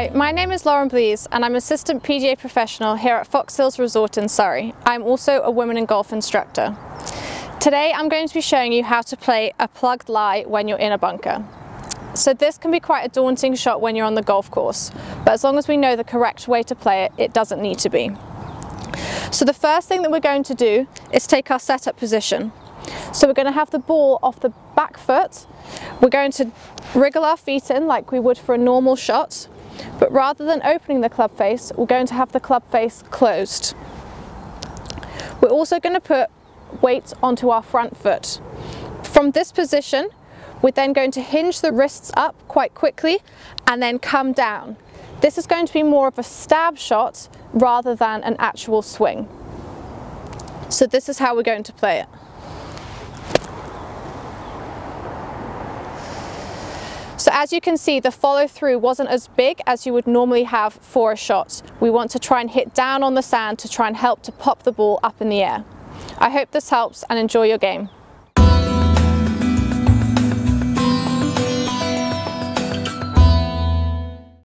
Hi, my name is Lauren Blease and I'm assistant PGA professional here at Foxhills Resort in Surrey. I'm also a women in golf instructor. Today I'm going to be showing you how to play a plugged lie when you're in a bunker. So this can be quite a daunting shot when you're on the golf course, but as long as we know the correct way to play it, it doesn't need to be. So the first thing that we're going to do is take our setup position. So we're going to have the ball off the back foot. We're going to wriggle our feet in like we would for a normal shot, but rather than opening the club face, we're going to have the club face closed. We're also going to put weight onto our front foot. From this position, we're then going to hinge the wrists up quite quickly and then come down. This is going to be more of a stab shot rather than an actual swing. So this is how we're going to play it. So as you can see, the follow through wasn't as big as you would normally have for a shot. We want to try and hit down on the sand to try and help to pop the ball up in the air. I hope this helps and enjoy your game.